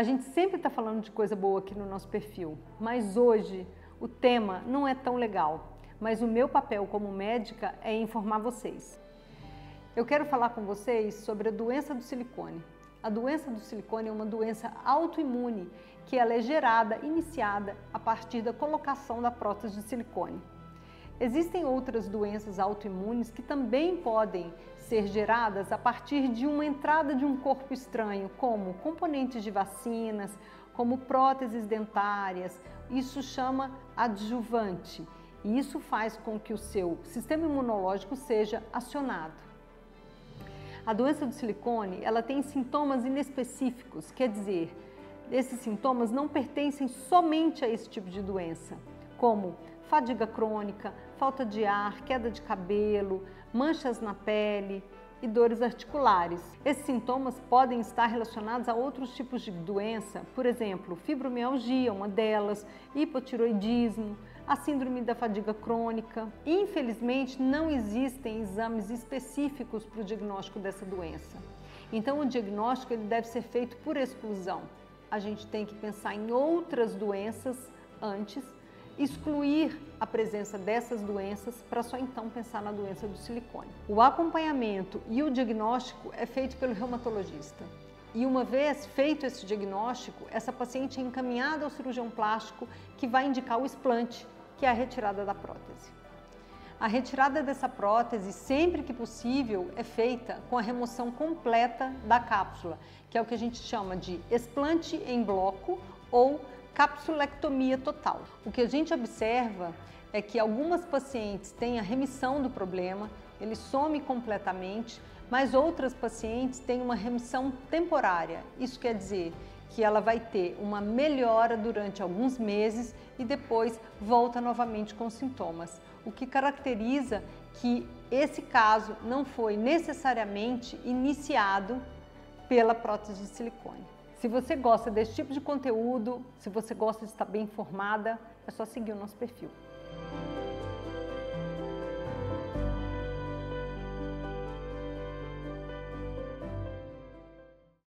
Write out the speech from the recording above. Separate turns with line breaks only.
A gente sempre está falando de coisa boa aqui no nosso perfil, mas hoje o tema não é tão legal. Mas o meu papel como médica é informar vocês. Eu quero falar com vocês sobre a doença do silicone. A doença do silicone é uma doença autoimune que ela é gerada, iniciada a partir da colocação da prótese de silicone. Existem outras doenças autoimunes que também podem ser geradas a partir de uma entrada de um corpo estranho, como componentes de vacinas, como próteses dentárias. Isso chama adjuvante e isso faz com que o seu sistema imunológico seja acionado. A doença do silicone, ela tem sintomas inespecíficos, quer dizer, esses sintomas não pertencem somente a esse tipo de doença, como fadiga crônica, falta de ar, queda de cabelo, manchas na pele e dores articulares. Esses sintomas podem estar relacionados a outros tipos de doença, por exemplo, fibromialgia, uma delas, hipotiroidismo, a síndrome da fadiga crônica. Infelizmente, não existem exames específicos para o diagnóstico dessa doença. Então, o diagnóstico ele deve ser feito por exclusão. A gente tem que pensar em outras doenças antes, excluir a presença dessas doenças para só então pensar na doença do silicone. O acompanhamento e o diagnóstico é feito pelo reumatologista. E uma vez feito esse diagnóstico, essa paciente é encaminhada ao cirurgião plástico que vai indicar o explante, que é a retirada da prótese. A retirada dessa prótese, sempre que possível, é feita com a remoção completa da cápsula, que é o que a gente chama de explante em bloco ou capsulectomia total. O que a gente observa é que algumas pacientes têm a remissão do problema, ele some completamente, mas outras pacientes têm uma remissão temporária. Isso quer dizer que ela vai ter uma melhora durante alguns meses e depois volta novamente com sintomas. O que caracteriza que esse caso não foi necessariamente iniciado pela prótese de silicone. Se você gosta desse tipo de conteúdo, se você gosta de estar bem informada, é só seguir o nosso perfil.